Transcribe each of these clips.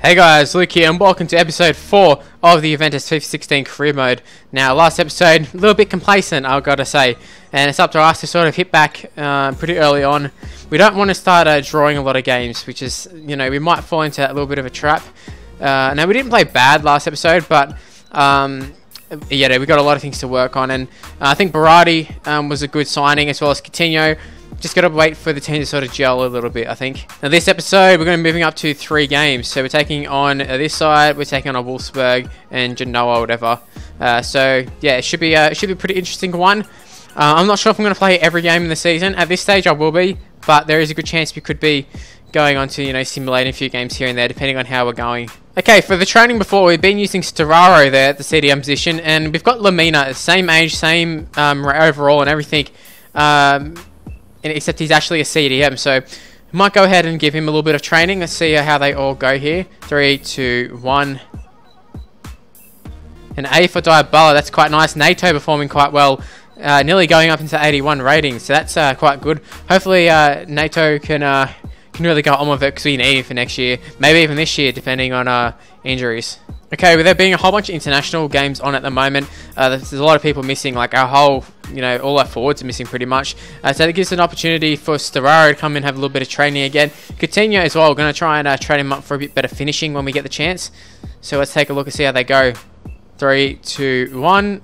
Hey guys, Luke here and welcome to episode 4 of the Juventus FIFA 16 career mode. Now last episode, a little bit complacent I've got to say, and it's up to us to sort of hit back uh, pretty early on. We don't want to start uh, drawing a lot of games, which is, you know, we might fall into that little bit of a trap. Uh, now we didn't play bad last episode, but um, yeah, we got a lot of things to work on, and uh, I think Berardi um, was a good signing as well as Coutinho just got to wait for the team to sort of gel a little bit, I think. Now, this episode, we're going to be moving up to three games. So, we're taking on uh, this side, we're taking on Wolfsburg and Genoa, whatever. Uh, so, yeah, it should be, uh, it should be a pretty interesting one. Uh, I'm not sure if I'm going to play every game in the season. At this stage, I will be, but there is a good chance we could be going on to, you know, simulating a few games here and there, depending on how we're going. Okay, for the training before, we've been using Sturaro there at the CDM position, and we've got Lemina, same age, same um, overall and everything. Um, except he's actually a CDM. So might go ahead and give him a little bit of training. Let's see how they all go here. Three, two, one. An A for Dybala. That's quite nice. Neto performing quite well. Uh, nearly going up into 81 ratings. So that's uh, quite good. Hopefully uh, Neto can uh, can really go on with it because we need it for next year. Maybe even this year, depending on uh, injuries. Okay, with there being a whole bunch of international games on at the moment, uh, there's, a lot of people missing. Like our whole, you know, all our forwards are missing pretty much. Uh, so it gives an opportunity for Sturaro to come in and have a little bit of training again. Coutinho as well. Going to try and uh, train him up for a bit better finishing when we get the chance. So let's take a look and see how they go. Three, two, one.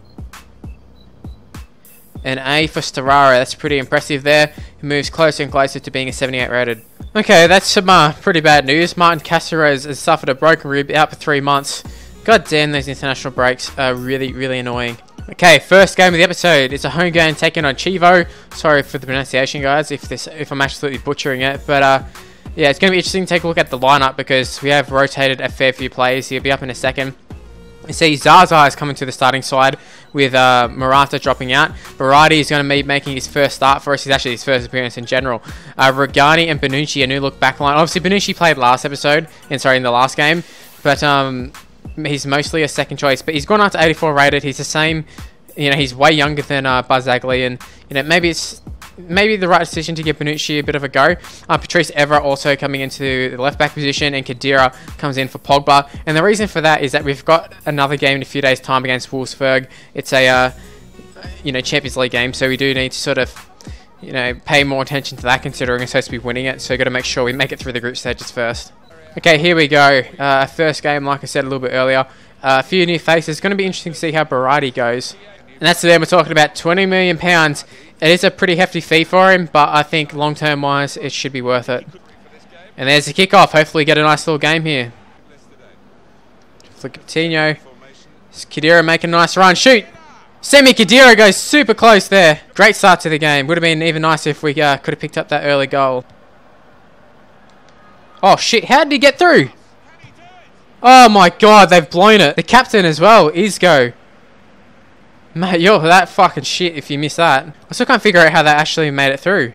An A for Sturaro. That's pretty impressive there. He moves closer and closer to being a 78 rated. Okay, that's some uh, pretty bad news. Martin Caceres has suffered a broken rib out for three months. God damn, those international breaks are really, really annoying. Okay, first game of the episode. It's a home game taken on Chievo. Sorry for the pronunciation, guys, if this if I'm absolutely butchering it. But uh, yeah, it's going to be interesting to take a look at the lineup because we have rotated a fair few players. He'll be up in a second. You see Zaza is coming to the starting side with uh, dropping out. Berardi is going to be making his first start for us. He's actually his first appearance in general. Uh, Rugani and Bonucci, a new look backline. Obviously, Bonucci played last episode, and sorry, in the last game. But um, he's mostly a second choice. But he's gone up to 84 rated. He's the same, you know, he's way younger than uh, Barzagli. And, you know, maybe it's maybe the right decision to give Bonucci a bit of a go. Uh, Patrice Evra also coming into the left back position, and Khedira comes in for Pogba. And the reason for that is that we've got another game in a few days' time against Wolfsburg. It's a uh, you know Champions League game, so we do need to sort of you know pay more attention to that, considering we're supposed to be winning it. So we've got to make sure we make it through the group stages first. Okay, here we go. Uh, first game, like I said a little bit earlier. Uh, a few new faces. It's going to be interesting to see how Berardi goes. And that's the. We're talking about 20 million pounds. It is a pretty hefty fee for him, but I think long-term wise, it should be worth it. And there's the kickoff. Hopefully, get a nice little game here. For Coutinho. Khedira making a nice run. Shoot! Sami Khedira goes super close there. Great start to the game. Would have been even nicer if we uh, could have picked up that early goal. Oh shit, how did he get through? Oh my god, they've blown it. The captain as well, Isco. Mate, yo, that fucking shit if you miss that. I still can't figure out how they actually made it through.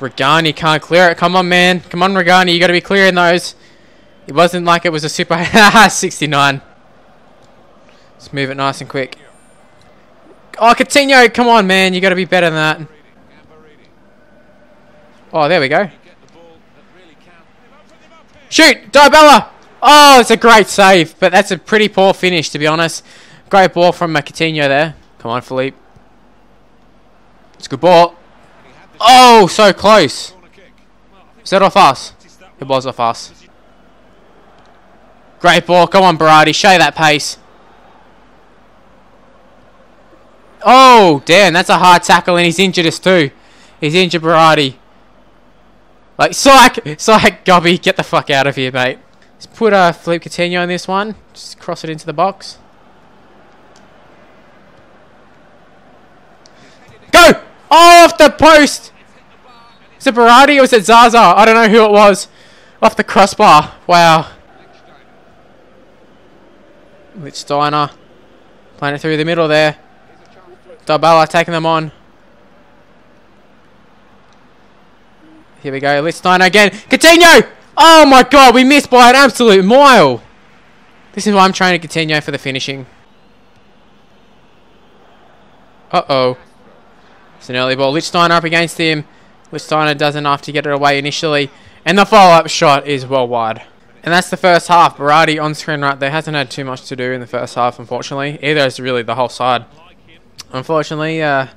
Rugani can't clear it. Come on, man. Come on, Rugani. You got to be clearing those. It wasn't like it was a super 69. Let's move it nice and quick. Oh, Coutinho. Come on, man. You got to be better than that. Oh, there we go. Shoot! Dybala! Oh, it's a great save, but that's a pretty poor finish, to be honest. Great ball from Coutinho there. Come on, Philippe. It's a good ball. Oh, so close. Is that off us? It was off us. Great ball. Come on, Berardi. Show that pace. Oh, damn. That's a hard tackle, and he's injured us too. He's injured Berardi. Like, psych! Psych, Gobby. Get the fuck out of here, mate. Let's put uh, Philippe Coutinho on this one. Just cross it into the box. Go! Off the post! Is it Berardi or is it Zaza? I don't know who it was. Off the crossbar. Wow. Lichtsteiner. Playing it through the middle there. Dybala taking them on. Here we go. Lichtsteiner again. Coutinho! Oh my god, we missed by an absolute mile. This is why I'm trying to continue for the finishing. Uh-oh. It's an early ball. Lichtsteiner up against him. Listana does enough to get it away initially. And the follow-up shot is well wide. And that's the first half. Berardi on screen right there hasn't had too much to do in the first half, unfortunately. Either is really the whole side. Unfortunately, uh,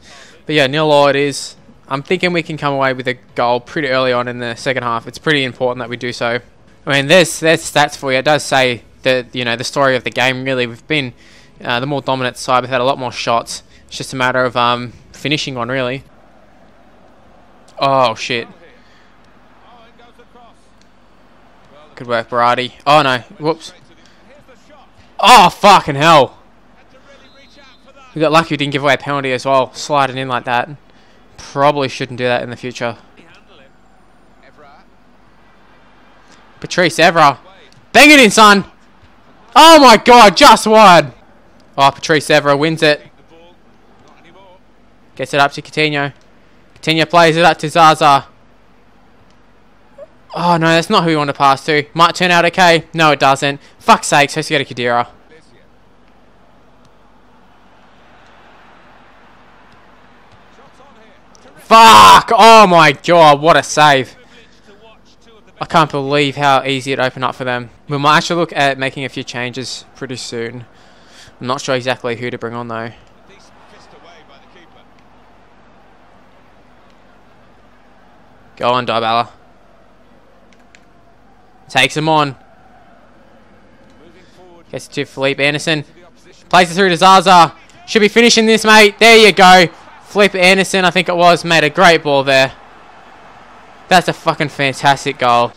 but yeah, nil all it is. I'm thinking we can come away with a goal pretty early on in the second half. It's pretty important that we do so. I mean, there's there's stats for you. It does say that you know the story of the game. Really, we've been uh, the more dominant side. We've had a lot more shots. It's just a matter of um, finishing one, really. Oh shit. Good work, Berardi. Oh no, whoops. Oh fucking hell. We got lucky we didn't give away a penalty as well, sliding in like that. Probably shouldn't do that in the future. Patrice Evra. Bang it in, son! Oh my god, just wide! Oh, Patrice Evra wins it. Gets it up to Coutinho. Coutinho plays it up to Zaza. Oh no, that's not who we want to pass to. Might turn out okay. No, it doesn't. Fuck's sake, supposed to go to Khedira. Fuck! Oh my god, what a save. I can't believe how easy it opened up for them. We might actually look at making a few changes pretty soon. I'm not sure exactly who to bring on though. Go on, Dybala. Takes him on. Gets to Felipe Anderson. Plays it through to Zaza. Should be finishing this, mate. There you go. Felipe Anderson, I think it was, made a great ball there. That's a fucking fantastic goal.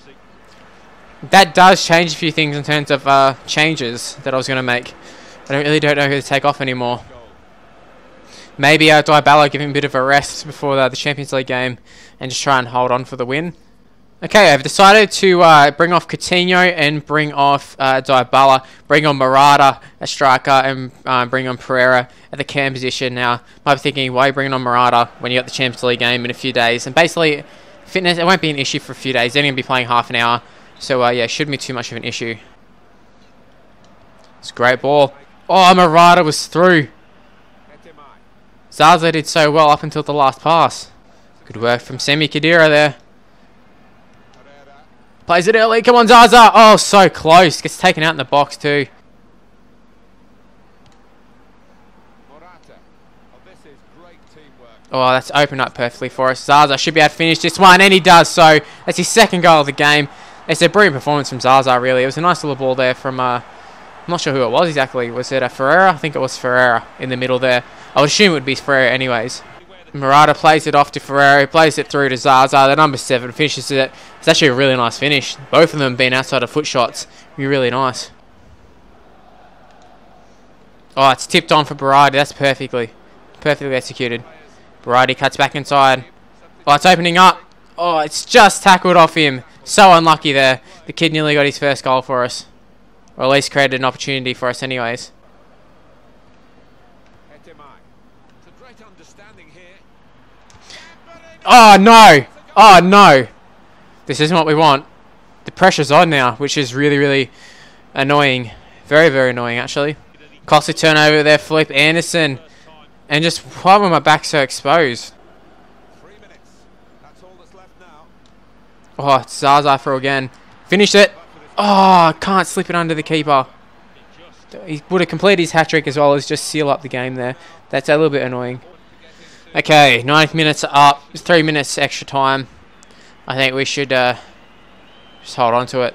That does change a few things in terms of uh, changes that I was going to make. I don't really don't know who to take off anymore. Maybe uh, Dybala give him a bit of a rest before the, the Champions League game and just try and hold on for the win. Okay, I've decided to uh, bring off Coutinho and bring off uh, bring on Morata, a striker, and uh, bring on Pereyra at the cam position. Now, might be thinking, why are you bringing on Morata when you got the Champions League game in a few days? And basically, fitness, it won't be an issue for a few days. They're going to be playing half an hour. So, uh, yeah, shouldn't be too much of an issue. It's a great ball. Oh, Morata was through. Zaza did so well up until the last pass. Good work from Sami Khedira there. Plays it early. Come on, Zaza. Oh, so close. Gets taken out in the box, too. Oh, that's opened up perfectly for us. Zaza should be able to finish this one, and he does so. That's his second goal of the game. It's a brilliant performance from Zaza, really. It was a nice little ball there from, uh, I'm not sure who it was exactly. Was it a Ferreira? I think it was Ferreira in the middle there. I would assume it would be Ferreira anyways. Morata plays it off to Ferrari, plays it through to Zaza. The number seven finishes it. It's actually a really nice finish. Both of them being outside of foot shots. Be really nice. Oh, it's tipped on for Berardi. That's perfectly, perfectly executed. Berardi cuts back inside. Oh, it's opening up. Oh, it's just tackled off him. So unlucky there. The kid nearly got his first goal for us. Or at least created an opportunity for us anyways. Oh, no! Oh, no! This isn't what we want. The pressure's on now, which is really, really annoying. Very, very annoying, actually. Costly turnover there, Felipe Anderson. And just, why were my back so exposed? Oh, it's Zaza for again. Finish it. Oh, can't slip it under the keeper. He would have completed his hat-trick as well as just seal up the game there. That's a little bit annoying. Okay, 90 minutes up. Three minutes extra time. I think we should uh, just hold on to it.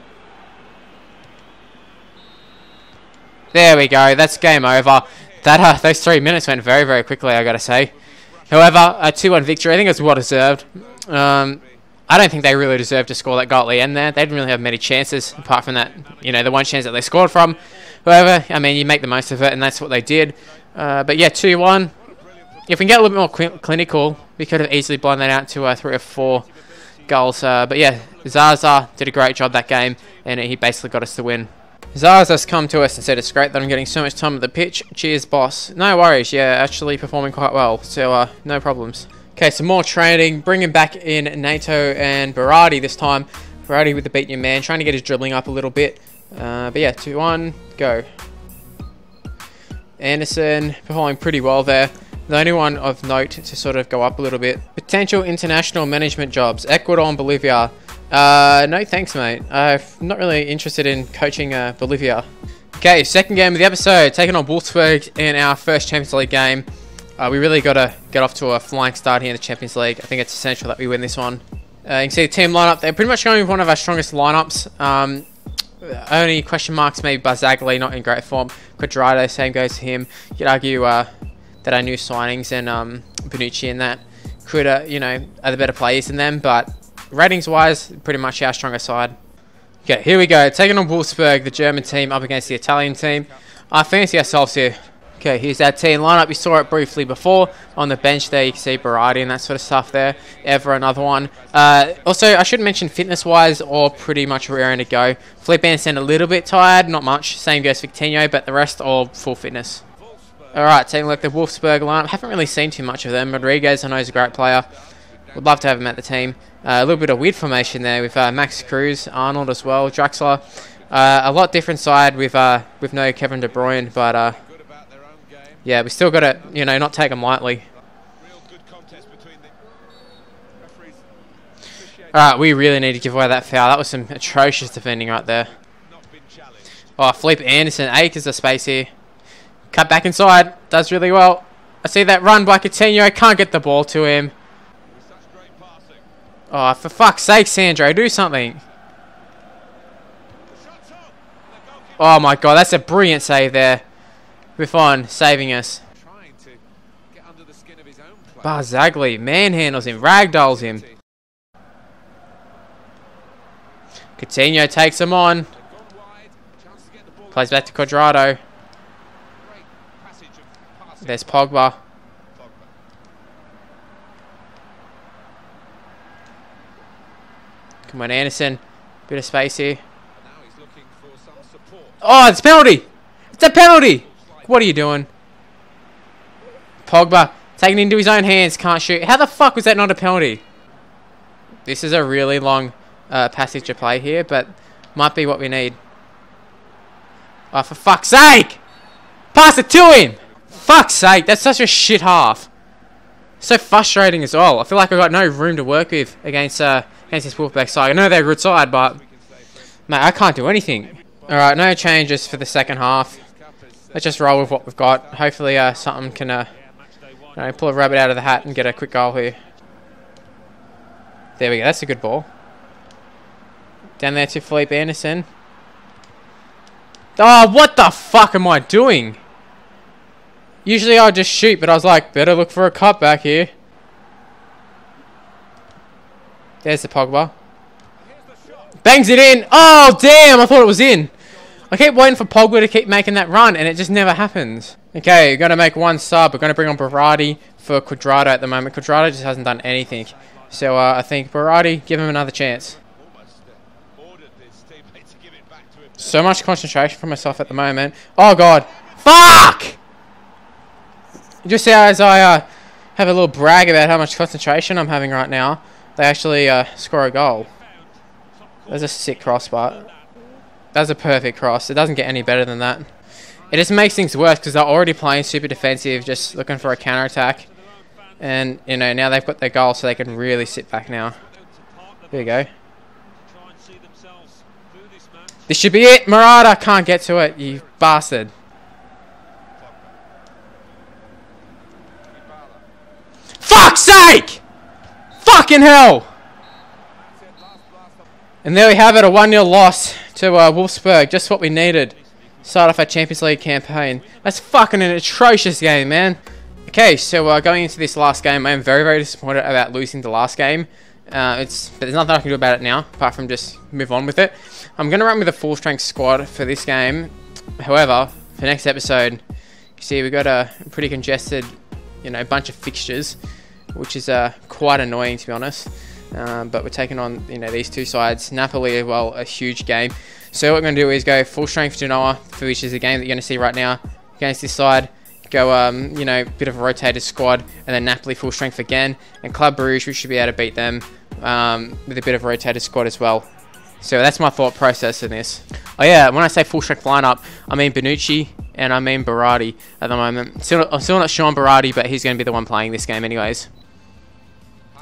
There we go. That's game over. That uh, Those three minutes went very, very quickly, i got to say. However, a 2-1 victory, I think it's well deserved. Um, I don't think they really deserved to score that goal at the end there. They didn't really have many chances, apart from that, you know, the one chance that they scored from. However, I mean, you make the most of it, and that's what they did. Uh, but yeah, 2-1. If we can get a little bit more cl clinical, we could have easily blown that out to uh, three or four goals. Uh, but yeah, Zaza did a great job that game, and he basically got us the win. Zaza's come to us and said it's great that I'm getting so much time at the pitch. Cheers, boss. No worries, yeah, actually performing quite well, so uh, no problems. Okay, some more training, bringing back in Neto and Berardi this time. Berardi with the beat your man, trying to get his dribbling up a little bit. Uh, but yeah, 2-1, go. Anderson performing pretty well there. The only one of note to sort of go up a little bit. Potential international management jobs. Ecuador and Bolivia. Uh, no thanks, mate. I'm not really interested in coaching uh, Bolivia. Okay, second game of the episode. Taking on Wolfsburg in our first Champions League game. Uh, we really got to get off to a flying start here in the Champions League. I think it's essential that we win this one. Uh, you can see the team lineup. They're pretty much going with one of our strongest lineups. Um, only question marks maybe Barzagli, not in great form. Cuadrado, same goes to him. You'd argue uh, that our new signings and um, Bonucci and that could, uh, you know, are the better players than them. But ratings-wise, pretty much our stronger side. Okay, here we go. Taking on Wolfsburg, the German team, up against the Italian team. I fancy ourselves here. Okay, here's our team lineup. You saw it briefly before on the bench there. You can see Berardi and that sort of stuff there. Ever another one. Uh, also, I should mention fitness-wise, all pretty much raring to go. Felipe Anderson a little bit tired, not much. Same goes for Coutinho, but the rest all full fitness. Alright, taking a look at the Wolfsburg lineup. Haven't really seen too much of them. Rodriguez, I know, is a great player. Would love to have him at the team. Uh, a little bit of weird formation there with uh, Max Kruse, Arnold as well, Draxler. Uh, a lot different side with uh, with no Kevin De Bruyne, but uh, yeah, we still got to, you know, not take them lightly. Alright, we really need to give away that foul. That was some atrocious defending right there. Oh, Felipe Anderson, acres of space here. Cut back inside. Does really well. I see that run by Coutinho. I can't get the ball to him. Oh, for fuck's sake, Sandro, do something. Oh my god, that's a brilliant save there. Buffon saving us. Barzagli manhandles him, ragdolls him. Coutinho takes him on. Plays back to Cuadrado. There's Pogba. Come on, Anderson. Bit of space here. Oh, it's penalty! It's a penalty! What are you doing? Pogba taking into his own hands, can't shoot. How the fuck was that not a penalty? This is a really long uh, passage to play here, but might be what we need. Oh, for fuck's sake! Pass it to him! Fuck's sake, that's such a shit half. So frustrating as well. I feel like I've got no room to work with against uh, against this Wolfpack side. I know they're a good side, but mate, I can't do anything. Alright, no changes for the second half let's just roll with what we've got. Hopefully uh, something can uh, you know, pull a rabbit out of the hat and get a quick goal here. There we go. That's a good ball. Down there to Felipe Anderson. Oh, what the fuck am I doing? Usually I'll just shoot, but I was like, better look for a cut back here. There's the Pogba. Bangs it in. Oh, damn. I thought it was in. I keep waiting for Pogba to keep making that run, and it just never happens. Okay, going to make one sub. We're going to bring on Berardi for Cuadrado at the moment. Cuadrado just hasn't done anything. So uh, I think Berardi, give him another chance. So much concentration for myself at the moment. Oh, God. Fuck! Just as I uh, have a little brag about how much concentration I'm having right now, they actually uh, score a goal. There's a sick cross, but That's a perfect cross. It doesn't get any better than that. It just makes things worse because they're already playing super defensive, just looking for a counter attack. And, you know, now they've got their goal so they can really sit back now. Here you go. This should be it. Morata can't get to it, you bastard. Fuck's sake! Fucking hell! And there we have it, a 1-0 loss to uh, Wolfsburg. Just what we needed. Start off our Champions League campaign. That's fucking an atrocious game, man. Okay, so uh, going into this last game, I am very, very disappointed about losing the last game. Uh, it's but there's nothing I can do about it now, apart from just move on with it. I'm going to run with a full strength squad for this game. However, for next episode, you see we've got a pretty congested, you know, bunch of fixtures, which is uh, quite annoying to be honest. Um, but we're taking on you know these two sides. Napoli as well, a huge game. So what we're going to do is go full strength Genoa, which is the game that you're going to see right now against this side. Go, um, you know, a bit of a rotated squad, and then Napoli full strength again. And Club Bruges, we should be able to beat them um, with a bit of a rotated squad as well. So that's my thought process in this. Oh yeah, when I say full strength lineup, I mean Bonucci, and I mean Berardi at the moment. Still, I'm still not Sean Berardi, but he's going to be the one playing this game anyways.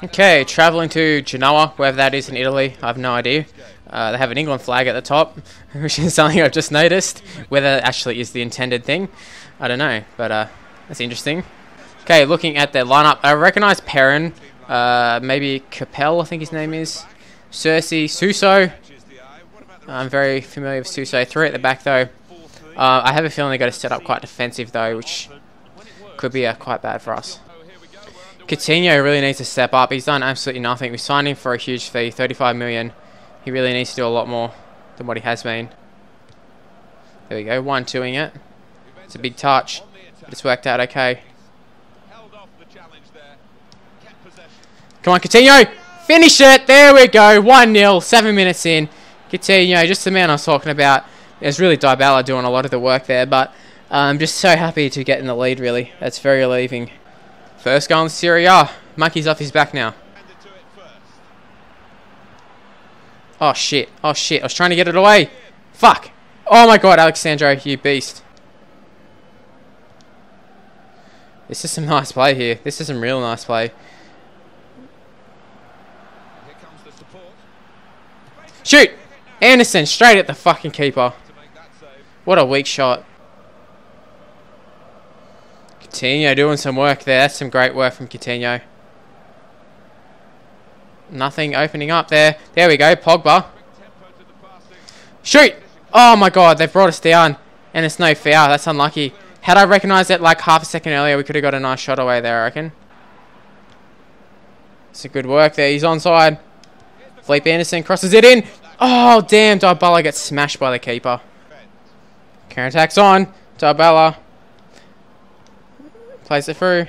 Okay, traveling to Genoa, wherever that is in Italy. I have no idea. Uh, they have an England flag at the top, which is something I've just noticed. Whether it actually is the intended thing, I don't know, but uh, that's interesting. Okay, looking at their lineup, I recognize Perin, uh, maybe Capel, I think his name is, Cersei, Suso. I'm very familiar with Suso. Three at the back though. Uh, I have a feeling they got to set up quite defensive though, which could be uh, quite bad for us. Coutinho really needs to step up. He's done absolutely nothing. We signed him for a huge fee, 35 million. He really needs to do a lot more than what he has been. There we go, one twoing it. It's a big touch, but it's worked out okay. Come on, Coutinho! Finish it! There we go, 1-0, 7 minutes in. Coutinho, just the man I was talking about. There's really Dybala doing a lot of the work there, but I'm just so happy to get in the lead, really. That's very relieving. First goal in Serie A. Monkey's off his back now. Oh, shit. Oh, shit. I was trying to get it away. Fuck. Oh, my God, Alex Sandro, you beast. This is some nice play here. This is some real nice play. Shoot! Anderson straight at the fucking keeper. What a weak shot. Coutinho doing some work there. That's some great work from Coutinho. Nothing opening up there. There we go. Pogba. Shoot! Oh my god, they've brought us down. And it's no foul. That's unlucky. Had I recognised it like half a second earlier, we could have got a nice shot away there, I reckon. It's a good work there. He's onside. Felipe Anderson crosses it in. Oh, damn. Dybala gets smashed by the keeper. Counter attack's on. Dybala. Plays it through.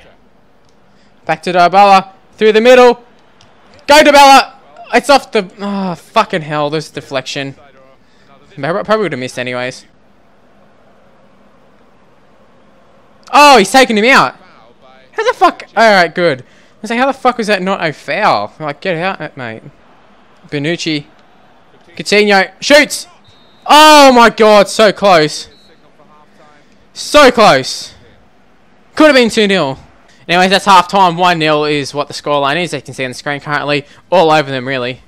Back to Dybala. Through the middle. Go Dybala! It's off the... Oh, fucking hell. There's deflection. Probably would have missed anyways. Oh, he's taking him out. How the fuck... Alright, good. I was like, how the fuck was that not a foul? I'm like, get out, mate. Bonucci. Coutinho. Shoots! Oh my god, so close. So close. Could have been 2-0. Anyways, that's half time. 1-0 is what the scoreline is. As you can see on the screen currently. All over them, really.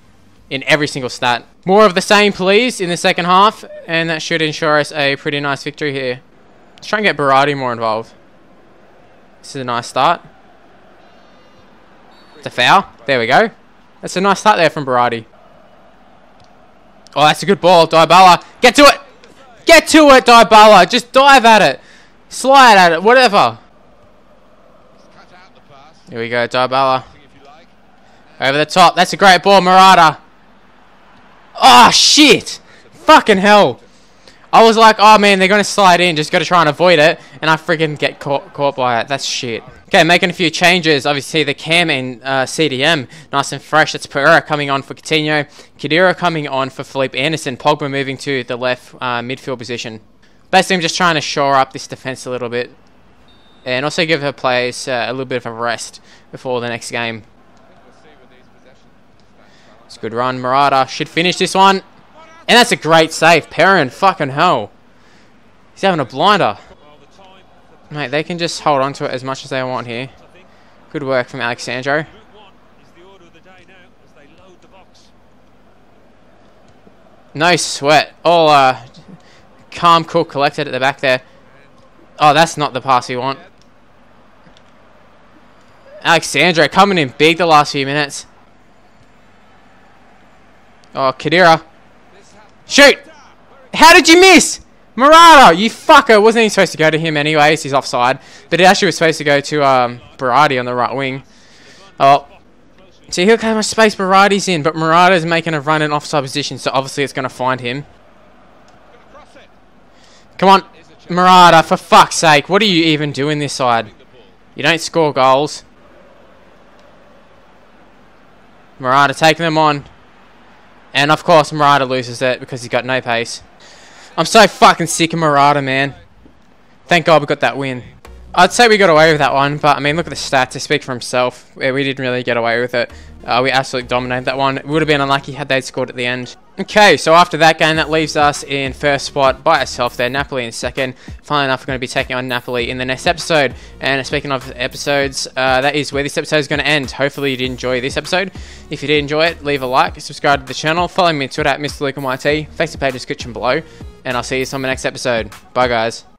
In every single stat. More of the same, please, in the second half. And that should ensure us a pretty nice victory here. Let's try and get Berardi more involved. This is a nice start. It's a foul. There we go. That's a nice start there from Berardi. Oh, that's a good ball. Dybala. Get to it. Get to it, Dybala. Just dive at it. Slide at it. Whatever. Here we go, Dybala. Over the top. That's a great ball, Morata. Oh, shit. Fucking hell. I was like, oh man, they're going to slide in. Just got to try and avoid it. And I freaking get caught, caught by it. That's shit. Okay, making a few changes. Obviously, the cam and uh, CDM, nice and fresh. That's Pereyra coming on for Coutinho. Khedira coming on for Felipe Anderson. Pogba moving to the left uh, midfield position. Basically, I'm just trying to shore up this defense a little bit. And also give her players uh, a little bit of a rest before the next game. It's a good run. Morata should finish this one. And that's a great save. Perin, fucking hell. He's having a blinder. Mate, they can just hold on to it as much as they want here. Good work from Alex Sandro. No sweat. All uh, calm, cool, collected at the back there. Oh, that's not the pass we want. Alex Sandro coming in big the last few minutes. Oh, Khedira. Shoot! How did you miss? Morata, you fucker! Wasn't he supposed to go to him anyways? He's offside. But it actually was supposed to go to um, on the right wing. Oh. See, look how much space Berardi's in. But Morata's making a run in offside position, so obviously it's going to find him. Come on. Morata, for fuck's sake. What are you even doing this side? You don't score goals. Morata taking them on. And of course, Morata loses it because he's got no pace. I'm so fucking sick of Morata, man. Thank God we got that win. I'd say we got away with that one, but I mean, look at the stats. They speak for himself. We didn't really get away with it. Uh, we absolutely dominated that one. It would have been unlucky had they scored at the end. Okay, so after that game, that leaves us in first spot by ourselves there. Napoli in second. Finally enough, we're going to be taking on Napoli in the next episode. And speaking of episodes, uh, that is where this episode is going to end. Hopefully you did enjoy this episode. If you did enjoy it, leave a like, subscribe to the channel, follow me on Twitter at Mr. Luke YT. Thanks to page description below. And I'll see you on the next episode. Bye, guys.